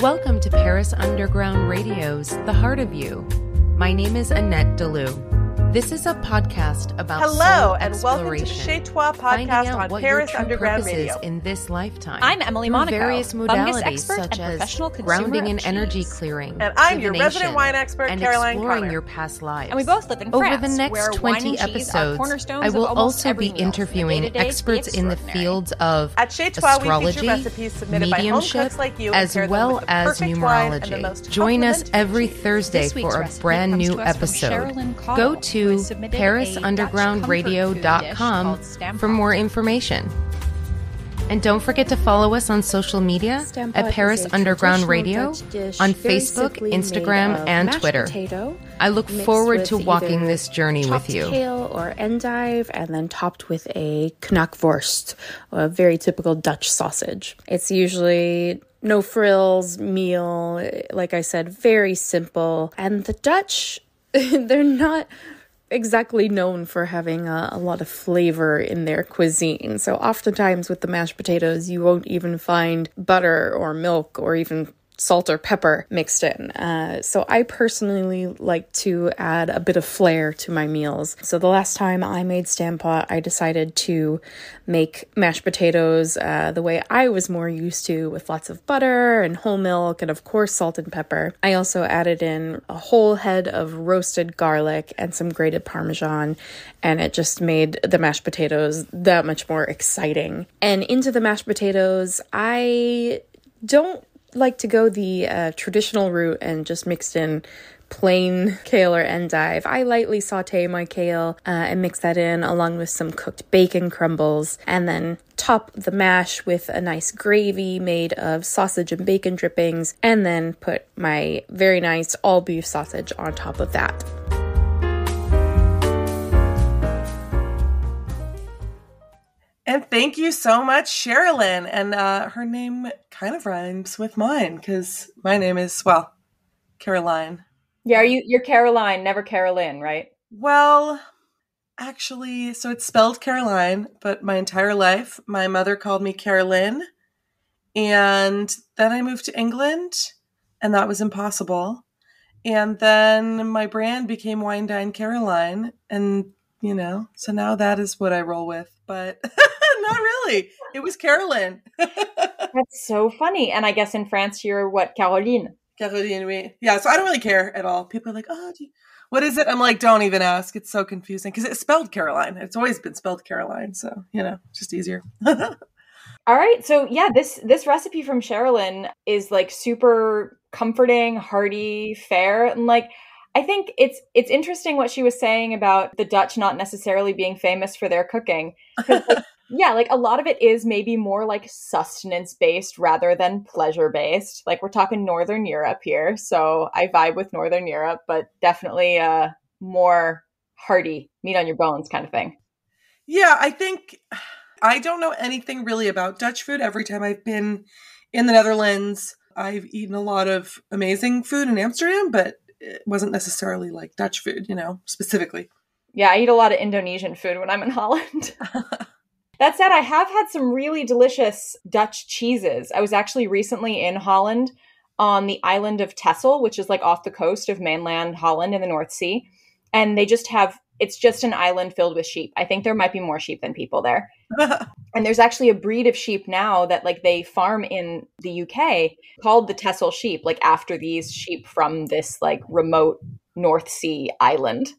Welcome to Paris Underground Radio's The Heart of You. My name is Annette Delou. This is a podcast about Hello soul and welcome to the Chez Toi podcast on Paris Underground Radio. in this lifetime. I'm Emily Monaco, various modalities expert such and as professional consumer grounding and energy clearing, And I'm your resident wine expert, and Caroline exploring Connor. your past lives. And we both live in France, Over the next where 20 wine and cheese are episodes, I will also be meal, from the interviewing to experts in the fields of At Chez Toi, astrology, recipes submitted by home mediumship, cooks like you as well as perfect wine and the numerology. Join us every. Thursday for a brand new to episode. Go who to parisundergroundradio.com for more information. And don't forget to follow us on social media at is Paris Underground Radio dish on Facebook, Instagram, and Twitter. I look forward to walking this journey with you. kale or endive, and then topped with a knackwurst, a very typical Dutch sausage. It's usually no frills meal, like I said, very simple. And the Dutch, they're not exactly known for having a, a lot of flavor in their cuisine. So oftentimes with the mashed potatoes, you won't even find butter or milk or even salt or pepper mixed in. Uh, so I personally like to add a bit of flair to my meals. So the last time I made Stamppot, I decided to make mashed potatoes uh, the way I was more used to with lots of butter and whole milk and of course salt and pepper. I also added in a whole head of roasted garlic and some grated parmesan and it just made the mashed potatoes that much more exciting. And into the mashed potatoes, I don't like to go the uh, traditional route and just mixed in plain kale or endive. I lightly saute my kale uh, and mix that in along with some cooked bacon crumbles and then top the mash with a nice gravy made of sausage and bacon drippings and then put my very nice all beef sausage on top of that. And thank you so much, Sherilyn. And uh, her name kind of rhymes with mine because my name is, well, Caroline. Yeah, are you you're Caroline, never Carolyn, right? Well, actually, so it's spelled Caroline, but my entire life, my mother called me Carolyn. And then I moved to England, and that was impossible. And then my brand became Wine Dine Caroline. And, you know, so now that is what I roll with. But not really. It was Carolyn. That's so funny. And I guess in France you're what, Caroline? Caroline, oui. Yeah, so I don't really care at all. People are like, oh, what is it? I'm like, don't even ask. It's so confusing because it's spelled Caroline. It's always been spelled Caroline. So, you know, just easier. All right. So yeah, this this recipe from Sherilyn is like super comforting, hearty, fair, and like I think it's it's interesting what she was saying about the Dutch not necessarily being famous for their cooking. like, yeah, like a lot of it is maybe more like sustenance based rather than pleasure based. Like we're talking Northern Europe here, so I vibe with Northern Europe, but definitely uh more hearty, meat on your bones kind of thing. yeah, I think I don't know anything really about Dutch food. Every time I've been in the Netherlands, I've eaten a lot of amazing food in Amsterdam, but it wasn't necessarily like Dutch food, you know, specifically. Yeah, I eat a lot of Indonesian food when I'm in Holland. that said, I have had some really delicious Dutch cheeses. I was actually recently in Holland on the island of Texel, which is like off the coast of mainland Holland in the North Sea. And they just have, it's just an island filled with sheep. I think there might be more sheep than people there. And there's actually a breed of sheep now that like they farm in the UK called the Texel sheep, like after these sheep from this like remote North Sea island.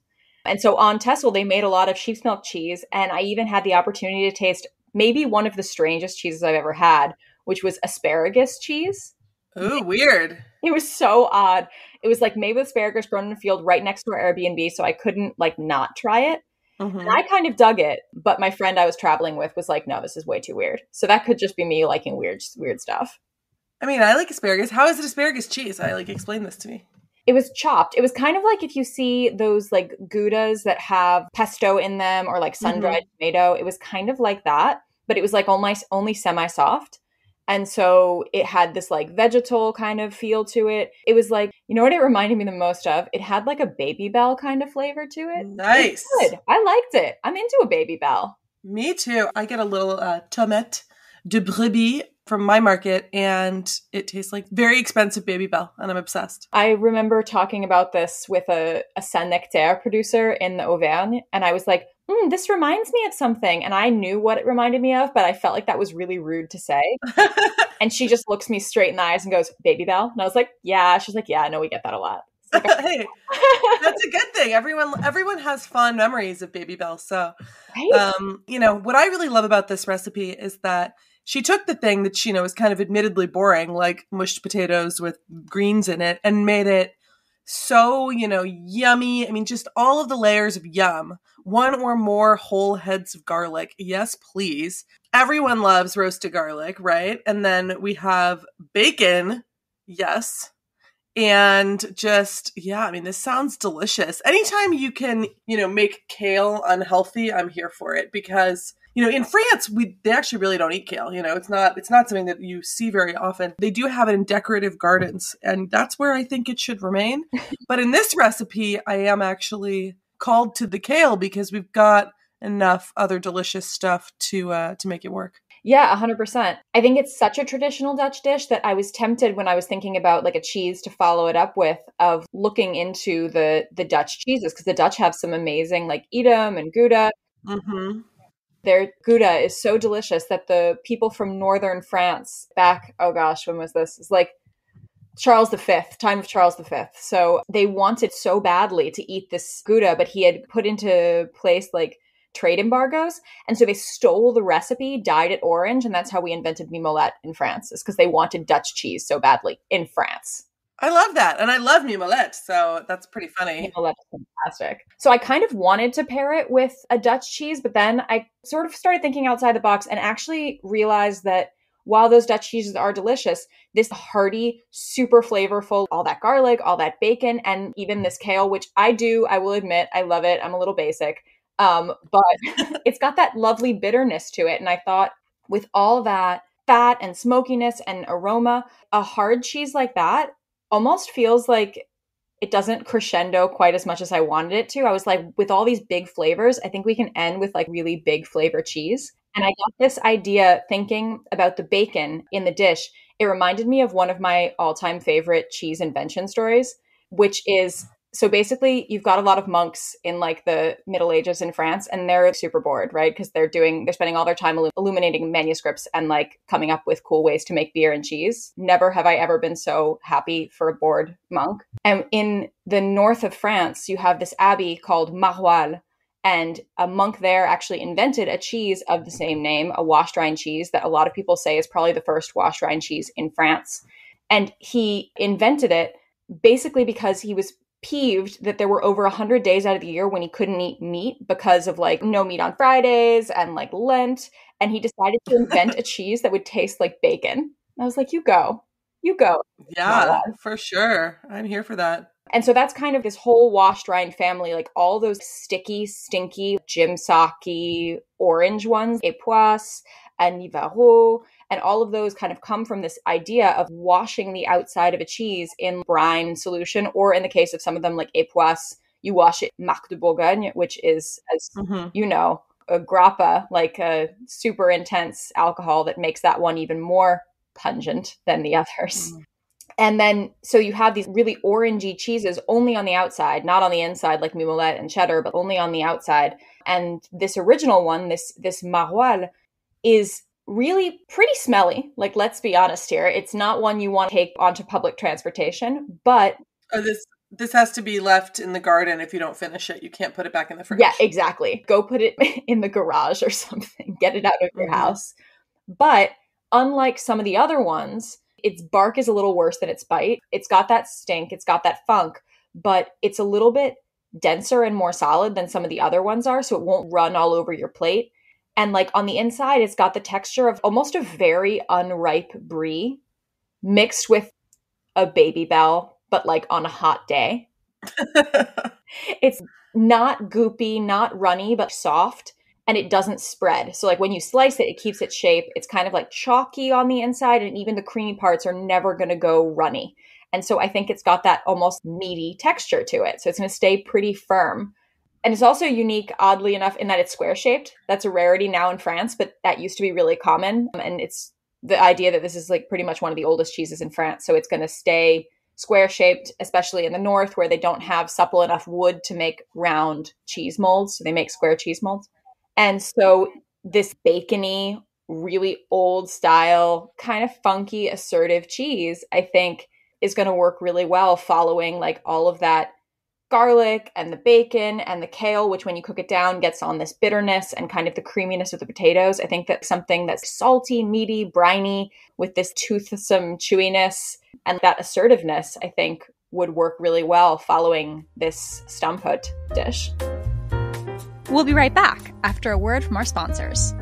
And so on Texel, they made a lot of sheep's milk cheese. And I even had the opportunity to taste maybe one of the strangest cheeses I've ever had, which was asparagus cheese. Ooh, weird. It was so odd. It was like made with asparagus grown in a field right next to our Airbnb, so I couldn't like not try it. Mhm. And I kind of dug it, but my friend I was traveling with was like, "No, this is way too weird." So that could just be me liking weird, weird stuff. I mean, I like asparagus. How is it asparagus cheese? I like explain this to me. It was chopped. It was kind of like if you see those like goudas that have pesto in them or like sun dried tomato. It was kind of like that, but it was like almost only semi soft. And so it had this like vegetal kind of feel to it. It was like, you know what it reminded me the most of? It had like a Babybel kind of flavor to it. Nice. Good. I liked it. I'm into a Babybel. Me too. I get a little uh, tomme de brebis from my market and it tastes like very expensive Babybel and I'm obsessed. I remember talking about this with a, a Saint Nectaire producer in the Auvergne and I was like, mm, this reminds me of something. And I knew what it reminded me of, but I felt like that was really rude to say. and she just looks me straight in the eyes and goes, Babybel And I was like, yeah. She's like, yeah, I know we get that a lot. Like, hey, that's a good thing. Everyone, everyone has fond memories of Babybel. So, right? um, you know, what I really love about this recipe is that she took the thing that you know was kind of admittedly boring, like mushed potatoes with greens in it, and made it so you know yummy. I mean, just all of the layers of yum. One or more whole heads of garlic. Yes, please. Everyone loves roasted garlic, right? And then we have bacon. Yes and just yeah i mean this sounds delicious anytime you can you know make kale unhealthy i'm here for it because you know in france we they actually really don't eat kale you know it's not it's not something that you see very often they do have it in decorative gardens and that's where i think it should remain but in this recipe i am actually called to the kale because we've got enough other delicious stuff to uh to make it work yeah, 100%. I think it's such a traditional Dutch dish that I was tempted when I was thinking about like a cheese to follow it up with of looking into the the Dutch cheeses because the Dutch have some amazing like Edam and Gouda. Mm-hmm. Their Gouda is so delicious that the people from northern France back, oh gosh, when was this? It's like Charles V, time of Charles V. So they wanted so badly to eat this Gouda, but he had put into place like trade embargoes. And so they stole the recipe, dyed it orange, and that's how we invented mimolette in France, is because they wanted Dutch cheese so badly in France. I love that. And I love mimolette, so that's pretty funny. Mimolette is fantastic. So I kind of wanted to pair it with a Dutch cheese, but then I sort of started thinking outside the box and actually realized that while those Dutch cheeses are delicious, this hearty, super flavorful, all that garlic, all that bacon, and even this kale, which I do, I will admit, I love it. I'm a little basic um, but it's got that lovely bitterness to it. And I thought with all that fat and smokiness and aroma, a hard cheese like that almost feels like it doesn't crescendo quite as much as I wanted it to. I was like, with all these big flavors, I think we can end with like really big flavor cheese. And I got this idea thinking about the bacon in the dish. It reminded me of one of my all time favorite cheese invention stories, which is so basically you've got a lot of monks in like the middle ages in france and they're super bored right? Because they're doing they're spending all their time illuminating manuscripts and like coming up with cool ways to make beer and cheese. Never have i ever been so happy for a bored monk. And in the north of france you have this abbey called maroilles and a monk there actually invented a cheese of the same name a washed rind cheese that a lot of people say is probably the first washed rind cheese in france. And he invented it basically because he was peeved that there were over 100 days out of the year when he couldn't eat meat because of like no meat on Fridays and like Lent. And he decided to invent a cheese that would taste like bacon. And I was like, you go, you go. Yeah, for sure. I'm here for that. And so that's kind of this whole washed rind family, like all those sticky, stinky, Jim Saki orange ones, Epoisses and Livarot, and all of those kind of come from this idea of washing the outside of a cheese in brine solution, or in the case of some of them, like Epoisses, you wash it Marc de Bourgogne, which is, as mm-hmm. you know, a grappa, like a super intense alcohol that makes that one even more pungent than the others. Mm. And then, so you have these really orangey cheeses only on the outside, not on the inside like mimolette and cheddar, but only on the outside. And this original one, this this maroilles, is really pretty smelly. Like, let's be honest here. It's not one you want to take onto public transportation, but. Oh, this this has to be left in the garden if you don't finish it. You can't put it back in the fridge. Yeah, exactly. Go put it in the garage or something. Get it out of your mm-hmm. house. But unlike some of the other ones, its bark is a little worse than its bite. It's got that stink, it's got that funk, but it's a little bit denser and more solid than some of the other ones are, so it won't run all over your plate. And like on the inside, it's got the texture of almost a very unripe brie mixed with a Babybel, but like on a hot day. it's not goopy, not runny, but soft. And it doesn't spread. So, like when you slice it, it keeps its shape. It's kind of like chalky on the inside, and even the creamy parts are never going to go runny. And so, I think it's got that almost meaty texture to it. So, it's going to stay pretty firm and it's also unique, oddly enough, in that it's square shaped. That's a rarity now in France, but that used to be really common. Um, and it's the idea that this is like pretty much one of the oldest cheeses in France. So it's going to stay square shaped, especially in the north where they don't have supple enough wood to make round cheese molds. So they make square cheese molds. And so this bacony, really old style, kind of funky, assertive cheese, I think is going to work really well following like all of that garlic and the bacon and the kale, which when you cook it down gets on this bitterness and kind of the creaminess of the potatoes. I think that something that's salty, meaty, briny with this toothsome chewiness and that assertiveness, I think would work really well following this stamppot dish. We'll be right back after a word from our sponsors.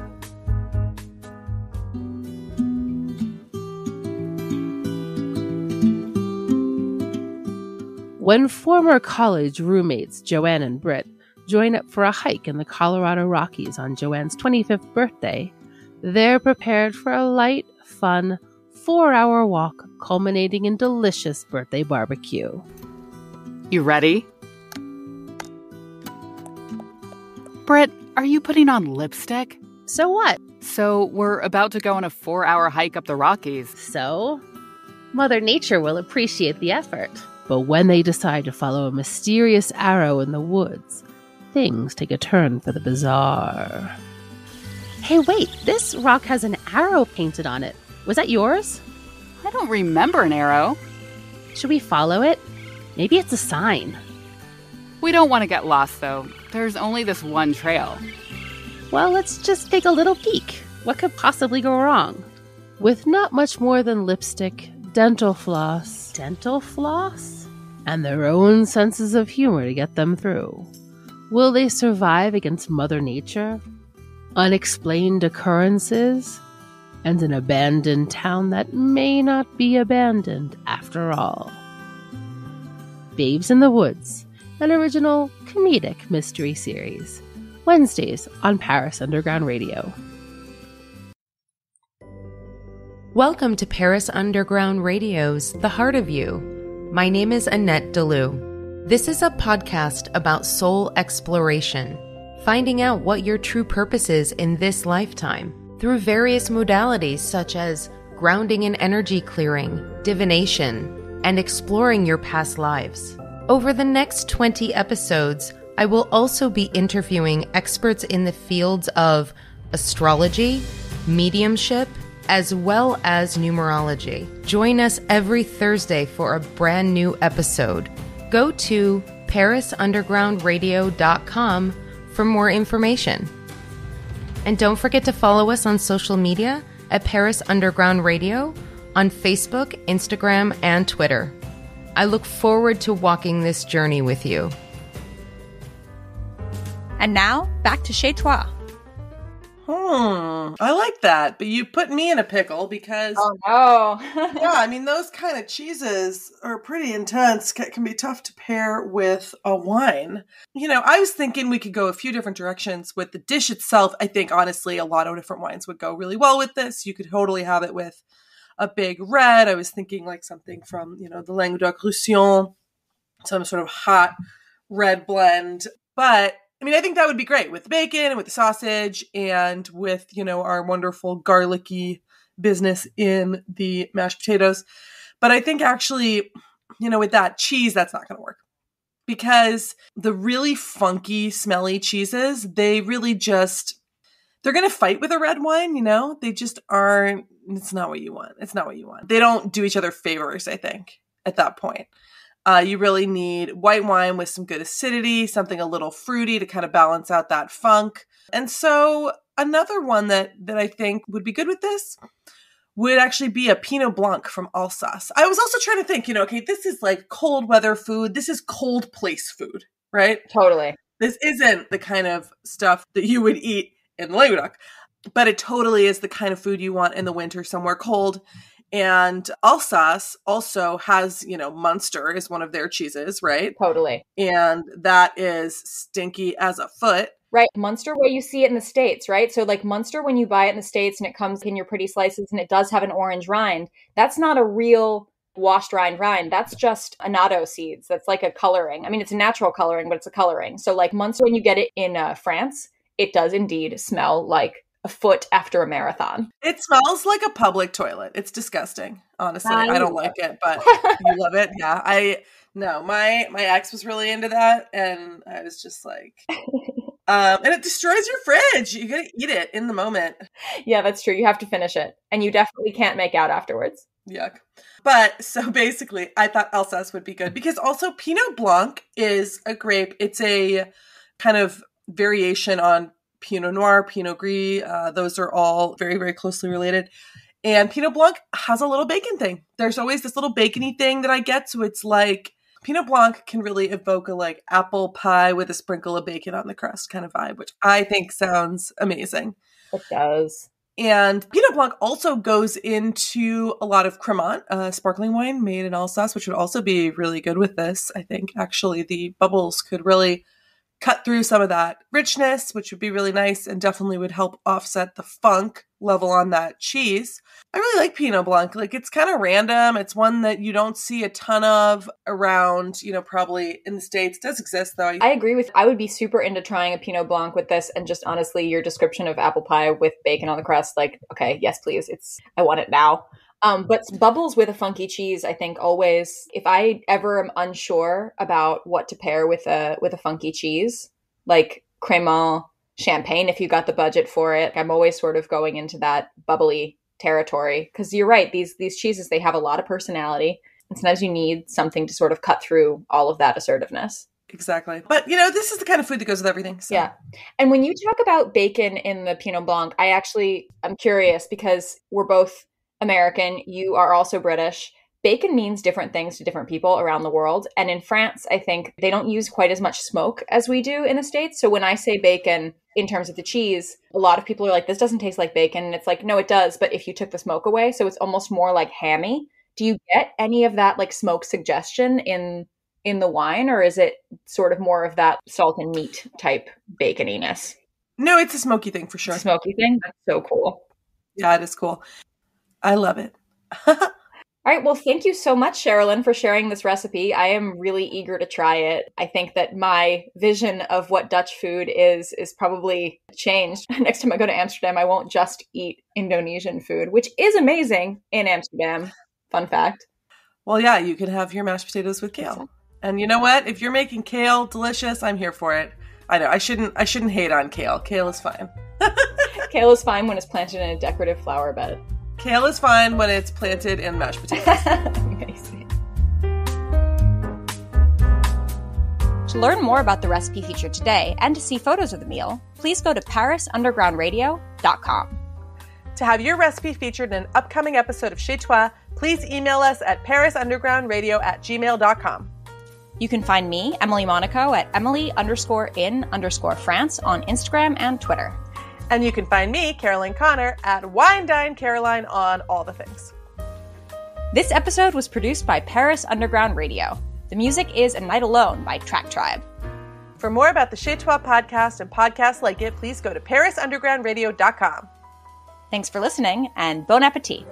When former college roommates Joanne and Britt join up for a hike in the Colorado Rockies on Joanne's 25th birthday, they're prepared for a light, fun, four hour walk culminating in delicious birthday barbecue. You ready? Britt, are you putting on lipstick? So what? So, we're about to go on a four hour hike up the Rockies. So? Mother Nature will appreciate the effort. But when they decide to follow a mysterious arrow in the woods, things take a turn for the bizarre. Hey, wait, this rock has an arrow painted on it. Was that yours? I don't remember an arrow. Should we follow it? Maybe it's a sign. We don't want to get lost, though. There's only this one trail. Well, let's just take a little peek. What could possibly go wrong? With not much more than lipstick, dental floss, dental floss, and their own senses of humor to get them through. Will they survive against Mother Nature? Unexplained occurrences? And an abandoned town that may not be abandoned after all. Babes in the Woods, an original comedic mystery series. Wednesdays on Paris Underground Radio. Welcome to Paris Underground Radio's The Heart of You. My name is Annette Delou. This is a podcast about soul exploration, finding out what your true purpose is in this lifetime through various modalities such as grounding and energy clearing, divination, and exploring your past lives. Over the next 20 episodes, I will also be interviewing experts in the fields of astrology, mediumship, as well as numerology. Join us every Thursday for a brand new episode. Go to parisundergroundradio.com for more information. And don't forget to follow us on social media at Paris Underground Radio on Facebook, Instagram, and Twitter. I look forward to walking this journey with you. And now, back to Chez Toi. Hmm. I like that, but you put me in a pickle because Oh no. yeah, I mean those kind of cheeses are pretty intense. Ca- Can be tough to pair with a wine. You know, I was thinking we could go a few different directions with the dish itself. I think honestly, a lot of different wines would go really well with this. You could totally have it with a big red. I was thinking like something from you know the Languedoc Roussillon, some sort of hot red blend. But I mean, I think that would be great with the bacon and with the sausage and with, you know, our wonderful garlicky business in the mashed potatoes. But I think actually, you know, with that cheese, that's not going to work because the really funky, smelly cheeses, they really just, they're going to fight with a red wine, you know? They just aren't, it's not what you want. It's not what you want. They don't do each other favors, I think, at that point. Uh, you really need white wine with some good acidity, something a little fruity to kind of balance out that funk. And so another one that that I think would be good with this would actually be a Pinot Blanc from Alsace. I was also trying to think, you know, okay, this is like cold weather food. This is cold place food, right? totally. This isn't the kind of stuff that you would eat in Languedoc, but it totally is the kind of food you want in the winter somewhere cold. And Alsace also has, you know, Munster is one of their cheeses, right? Totally. And that is stinky as a foot. Right. Munster, where you see it in the States, right? So, like Munster, when you buy it in the States and it comes in your pretty slices and it does have an orange rind, that's not a real washed rind rind. That's just annatto seeds. That's like a coloring. I mean, it's a natural coloring, but it's a coloring. So, like Munster, when you get it in uh, France, it does indeed smell like a foot after a marathon. It smells like a public toilet. It's disgusting. Honestly, I I, don't like it, but you love it. Yeah, I no. My my ex was really into that, and I was just like, um, and it destroys your fridge. You gotta eat it in the moment. Yeah, that's true. You have to finish it, and you definitely can't make out afterwards. Yuck. But so basically, I thought Alsace would be good because also Pinot Blanc is a grape. It's a kind of variation on Pinot Noir, Pinot Gris. Uh, those are all very, very closely related. And Pinot Blanc has a little bacon thing. There's always this little bacony thing that I get. So it's like Pinot Blanc can really evoke a like apple pie with a sprinkle of bacon on the crust kind of vibe, which I think sounds amazing. It does. And Pinot Blanc also goes into a lot of Cremant, uh, sparkling wine made in Alsace, which would also be really good with this. I think actually the bubbles could really cut through some of that richness, which would be really nice and definitely would help offset the funk level on that cheese. I really like Pinot Blanc. Like it's kind of random. It's one that you don't see a ton of around, you know, probably in the States. It does exist though. I agree with I would be super into trying a Pinot Blanc with this and just honestly your description of apple pie with bacon on the crust like okay, yes please. It's I want it now. Um, but bubbles with a funky cheese, I think always. If I ever am unsure about what to pair with a with a funky cheese, like Cremant champagne, if you got the budget for it, I'm always sort of going into that bubbly territory. Because you're right, these these cheeses they have a lot of personality, and sometimes you need something to sort of cut through all of that assertiveness. Exactly. But you know, this is the kind of food that goes with everything. So. Yeah. And when you talk about bacon in the Pinot Blanc, I actually I'm curious because we're both American, you are also British. Bacon means different things to different people around the world. And in France, I think they don't use quite as much smoke as we do in the States. So when I say bacon in terms of the cheese, a lot of people are like, this doesn't taste like bacon. And it's like, no, it does. But if you took the smoke away, so it's almost more like hammy. Do you get any of that like smoke suggestion in in the wine, or is it sort of more of that salt and meat type baconiness? No, it's a smoky thing for sure. Smoky thing? That's so cool. Yeah, it is cool. I love it. All right. Well, thank you so much, Sherilyn, for sharing this recipe. I am really eager to try it. I think that my vision of what Dutch food is is probably changed. Next time I go to Amsterdam, I won't just eat Indonesian food, which is amazing in Amsterdam. Fun fact. Well, yeah, you can have your mashed potatoes with kale. And you know what? If you're making kale delicious, I'm here for it. I know I shouldn't I shouldn't hate on kale. Kale is fine. kale is fine when it's planted in a decorative flower bed. Kale is fine when it's planted in mashed potatoes. Amazing. To learn more about the recipe featured today and to see photos of the meal, please go to parisundergroundradio.com. To have your recipe featured in an upcoming episode of Chez Toi, please email us at parisundergroundradio at gmail.com. You can find me, Emily Monaco, at Emily underscore in underscore France on Instagram and Twitter. And you can find me, Caroline Connor, at Wine Dine Caroline on all the things. This episode was produced by Paris Underground Radio. The music is A Night Alone by Track Tribe. For more about the Chez Toi podcast and podcasts like it, please go to parisundergroundradio.com. Thanks for listening and bon appetit.